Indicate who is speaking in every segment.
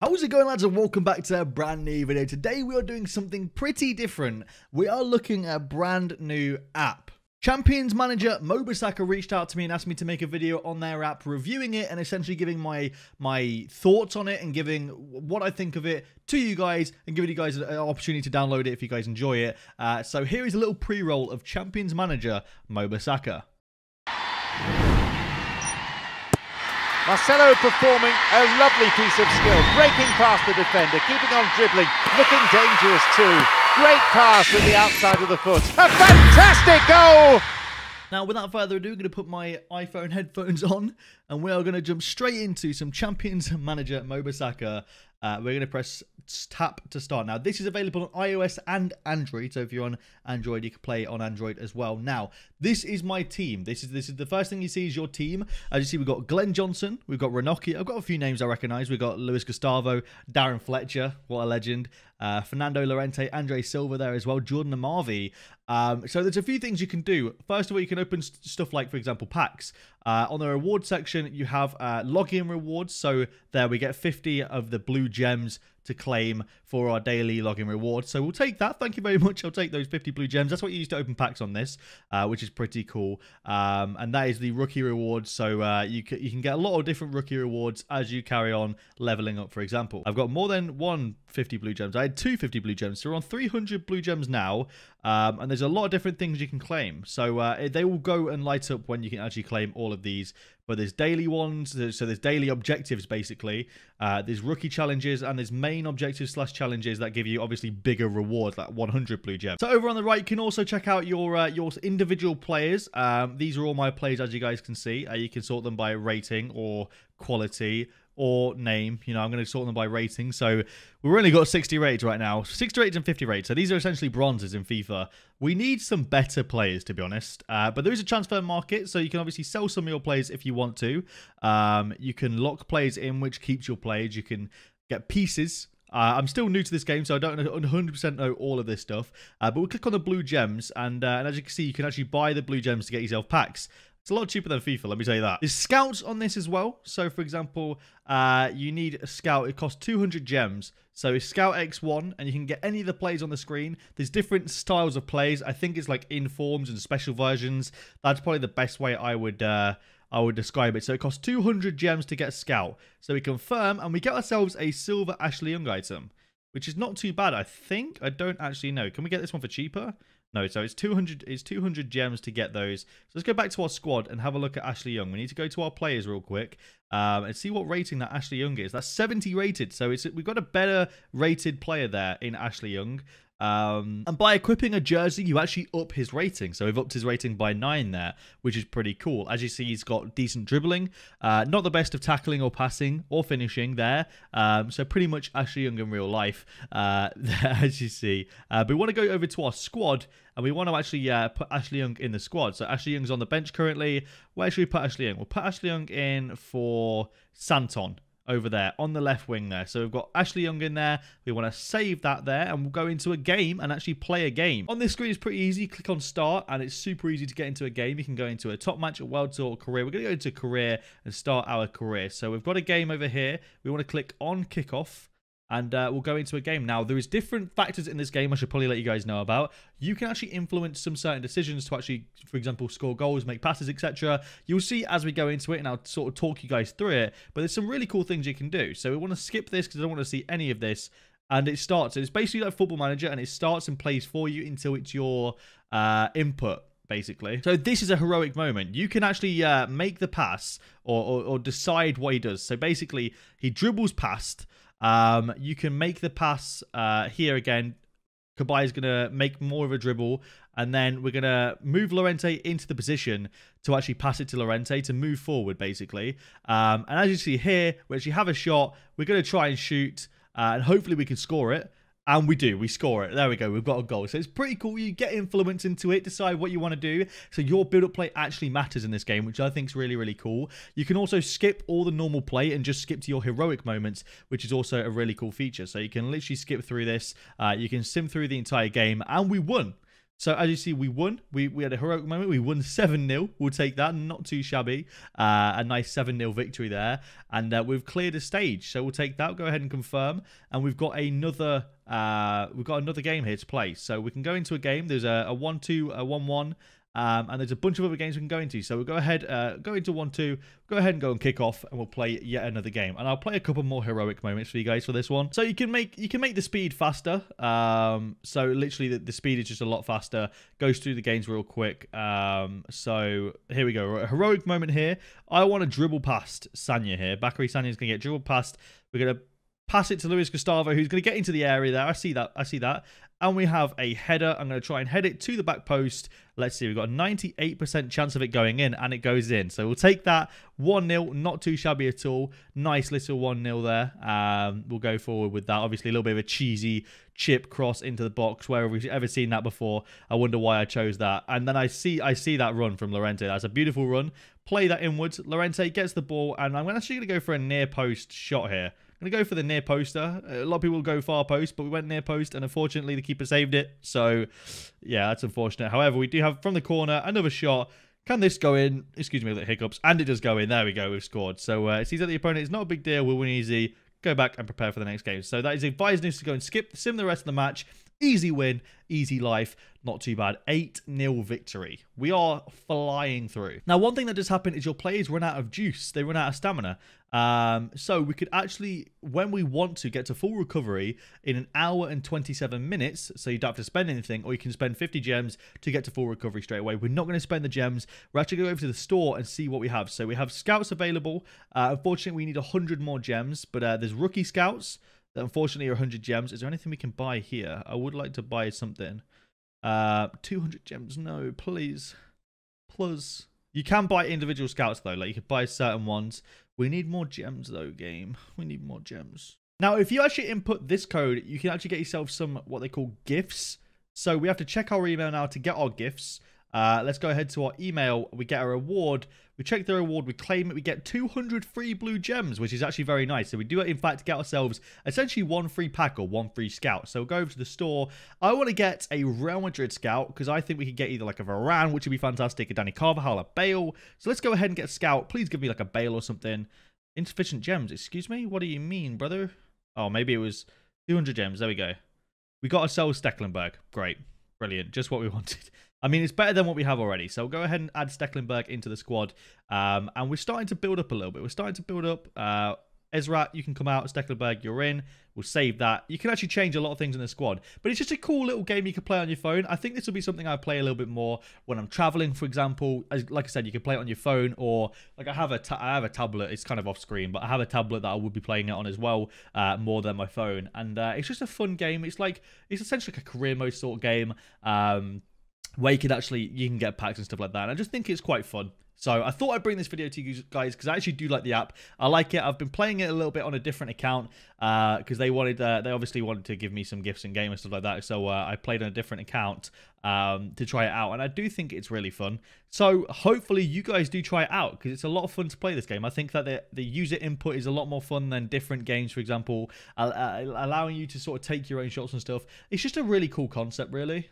Speaker 1: How's it going lads and welcome back to a brand new video. Today we are doing something pretty different. We are looking at a brand new app. Champions manager Mobasaka reached out to me and asked me to make a video on their app reviewing it and essentially giving my my thoughts on it and giving what I think of it to you guys and giving you guys an opportunity to download it if you guys enjoy it. Uh, so here is a little pre-roll of Champions manager Mobasaka.
Speaker 2: Marcelo performing a lovely piece of skill, breaking past the defender, keeping on dribbling, looking dangerous too. Great pass with the outside of the foot. A fantastic goal!
Speaker 1: Now, without further ado, I'm going to put my iPhone headphones on and we are going to jump straight into some Champions Manager Mobasaka. Uh, we're going to press tap to start. Now, this is available on iOS and Android. So if you're on Android, you can play on Android as well. Now, this is my team. This is this is the first thing you see is your team. As you see, we've got Glenn Johnson, we've got Ranocchia. I've got a few names I recognise. We've got Luis Gustavo, Darren Fletcher, what a legend. Uh, Fernando Llorente, Andre Silva there as well, Jordan Amavi. Um, so there's a few things you can do. First of all, you can open st stuff like, for example, packs. Uh, on the reward section, you have uh, login rewards. So there we get 50 of the blue gems to claim for our daily login reward. So we'll take that. Thank you very much. I'll take those 50 blue gems. That's what you use to open packs on this, uh, which is pretty cool. Um, and that is the rookie reward. So uh, you, can, you can get a lot of different rookie rewards as you carry on leveling up, for example. I've got more than one 50 blue gems. I had two 50 blue gems. So we're on 300 blue gems now. Um, and there's a lot of different things you can claim. So uh, they will go and light up when you can actually claim all of these. But there's daily ones, so there's daily objectives basically. Uh, there's rookie challenges and there's main objectives slash challenges that give you obviously bigger rewards, like 100 blue gems. So over on the right, you can also check out your uh, your individual players. Um, these are all my players, as you guys can see. Uh, you can sort them by rating or quality or name. You know, I'm going to sort them by rating. So we've only got 60 rates right now. 60 rates and 50 rates. So these are essentially bronzes in FIFA. We need some better players, to be honest. Uh, but there is a transfer market, so you can obviously sell some of your players if you want to. Um, you can lock players in, which keeps your players. You can get pieces uh, I'm still new to this game, so I don't 100% know all of this stuff. Uh, but we'll click on the blue gems, and, uh, and as you can see, you can actually buy the blue gems to get yourself packs. It's a lot cheaper than FIFA, let me tell you that. There's scouts on this as well. So, for example, uh, you need a scout. It costs 200 gems. So, it's Scout X1, and you can get any of the plays on the screen. There's different styles of plays. I think it's like informs and special versions. That's probably the best way I would... Uh, I would describe it. So it costs 200 gems to get a scout. So we confirm and we get ourselves a silver Ashley Young item, which is not too bad, I think. I don't actually know. Can we get this one for cheaper? No, so it's 200 it's 200 gems to get those. So let's go back to our squad and have a look at Ashley Young. We need to go to our players real quick um, and see what rating that Ashley Young is. That's 70 rated, so it's we've got a better rated player there in Ashley Young. Um, and by equipping a jersey, you actually up his rating. So we've upped his rating by 9 there, which is pretty cool. As you see, he's got decent dribbling. Uh, not the best of tackling or passing or finishing there. Um, so pretty much Ashley Young in real life, uh, as you see. Uh, but we want to go over to our squad, and we want to actually uh, put Ashley Young in the squad. So Ashley Young's on the bench currently. Where should we put Ashley Young? We'll put Ashley Young in for Santon over there on the left wing there. So we've got Ashley Young in there. We want to save that there and we'll go into a game and actually play a game. On this screen it's pretty easy. Click on start and it's super easy to get into a game. You can go into a top match, a world tour, career. We're going to go into career and start our career. So we've got a game over here. We want to click on kickoff and uh, we'll go into a game. Now, there is different factors in this game I should probably let you guys know about. You can actually influence some certain decisions to actually, for example, score goals, make passes, etc. You'll see as we go into it, and I'll sort of talk you guys through it, but there's some really cool things you can do. So we want to skip this because I don't want to see any of this. And it starts, it's basically like Football Manager, and it starts and plays for you until it's your uh, input basically. So this is a heroic moment. You can actually uh, make the pass or, or, or, decide what he does. So basically, he dribbles past, um, you can make the pass uh, here again. Kabai is going to make more of a dribble, and then we're going to move Llorente into the position to actually pass it to Llorente to move forward, basically. Um, and as you see here, we actually have a shot. We're going to try and shoot, uh, and hopefully we can score it. And we do. We score it. There we go. We've got a goal. So it's pretty cool. You get influence into it, decide what you want to do. So your build-up play actually matters in this game, which I think is really, really cool. You can also skip all the normal play and just skip to your heroic moments, which is also a really cool feature. So you can literally skip through this. Uh, you can sim through the entire game. And we won. So as you see, we won. We, we had a heroic moment. We won 7-0. We'll take that. Not too shabby. Uh, a nice 7-0 victory there. And uh, we've cleared a stage. So we'll take that. Go ahead and confirm. And we've got another uh, we've got another game here to play. So we can go into a game. There's a, a 1-2, a 1-1, um, and there's a bunch of other games we can go into. So we'll go ahead, uh, go into 1-2, go ahead and go and kick off, and we'll play yet another game. And I'll play a couple more heroic moments for you guys for this one. So you can make you can make the speed faster. Um, so literally the, the speed is just a lot faster. Goes through the games real quick. Um, so here we go. A heroic moment here. I want to dribble past Sagna here. Sagna is going to get dribbled past. We're going to pass it to Luis Gustavo, who's going to get into the area there. I see that. I see that. And we have a header. I'm going to try and head it to the back post. Let's see. We've got a 98% chance of it going in, and it goes in. So we'll take that 1-0. Not too shabby at all. Nice little 1-0 there. Um, we'll go forward with that. Obviously, a little bit of a cheesy chip cross into the box. Where have we ever seen that before? I wonder why I chose that. And then I see I see that run from Llorente. That's a beautiful run. Play that inwards. Llorente gets the ball, and I'm actually going to go for a near post shot here. Going to go for the near poster. A lot of people go far post, but we went near post, and unfortunately the keeper saved it. So, yeah, that's unfortunate. However, we do have from the corner another shot. Can this go in? Excuse me, the hiccups. And it does go in. There we go. We've scored. So uh, it seems that the opponent is not a big deal. We'll win easy. Go back and prepare for the next game. So that is advising us to go and skip, sim the rest of the match. Easy win, easy life, not too bad. 8 0 victory. We are flying through. Now, one thing that does happen is your players run out of juice, they run out of stamina. Um, so we could actually, when we want to, get to full recovery in an hour and 27 minutes. So you don't have to spend anything, or you can spend 50 gems to get to full recovery straight away. We're not going to spend the gems. We're actually going to go over to the store and see what we have. So we have scouts available. Uh, unfortunately, we need 100 more gems, but uh, there's rookie scouts unfortunately are 100 gems. Is there anything we can buy here? I would like to buy something. Uh, 200 gems. No, please. Plus. You can buy individual scouts, though. Like, you could buy certain ones. We need more gems, though, game. We need more gems. Now, if you actually input this code, you can actually get yourself some, what they call gifts. So we have to check our email now to get our gifts. Uh, let's go ahead to our email. We get a reward. We check the reward. We claim it. We get 200 free blue gems, which is actually very nice. So we do, in fact, get ourselves essentially one free pack or one free scout. So we'll go over to the store. I want to get a Real Madrid scout because I think we could get either like a Varane, which would be fantastic, a Dani Carvajal, a Bale. So let's go ahead and get a scout. Please give me like a Bale or something. Insufficient gems. Excuse me? What do you mean, brother? Oh, maybe it was 200 gems. There we go. We got ourselves Stekelenburg. Great. Brilliant. Just what we wanted. I mean, it's better than what we have already. So go ahead and add Stekelenburg into the squad. Um, and we're starting to build up a little bit. We're starting to build up. Uh, Ezra, you can come out. Stekelenburg, you're in. We'll save that. You can actually change a lot of things in the squad. But it's just a cool little game you can play on your phone. I think this will be something I play a little bit more when I'm traveling, for example. As, like I said, you can play it on your phone or like I have a I have a tablet. It's kind of off screen, but I have a tablet that I would be playing it on as well, uh, more than my phone. And uh, it's just a fun game. It's like it's essentially like a career mode sort of game. Um, where you could actually you can get packs and stuff like that. And I just think it's quite fun. So I thought I'd bring this video to you guys because I actually do like the app. I like it. I've been playing it a little bit on a different account because uh, they wanted, uh, they obviously wanted to give me some gifts and game and stuff like that. So uh, I played on a different account um, to try it out, and I do think it's really fun. So hopefully you guys do try it out because it's a lot of fun to play this game. I think that the, the user input is a lot more fun than different games, for example, allowing you to sort of take your own shots and stuff. It's just a really cool concept, really.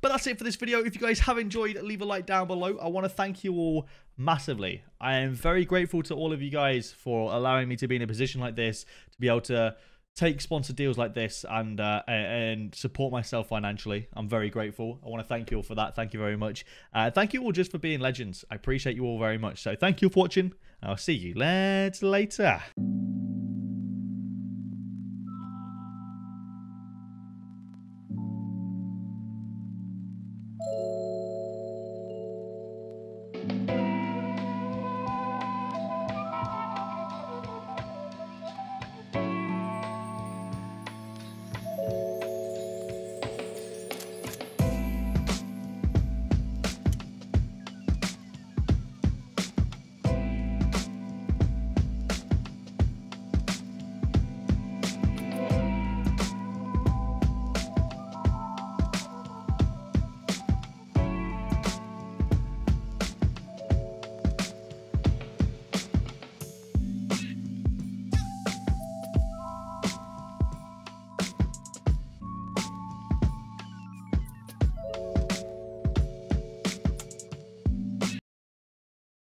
Speaker 1: But that's it for this video. If you guys have enjoyed, leave a like down below. I want to thank you all massively. I am very grateful to all of you guys for allowing me to be in a position like this, to be able to take sponsor deals like this and uh, and support myself financially. I'm very grateful. I want to thank you all for that. Thank you very much. Uh, thank you all just for being legends. I appreciate you all very much. So thank you for watching. I'll see you later.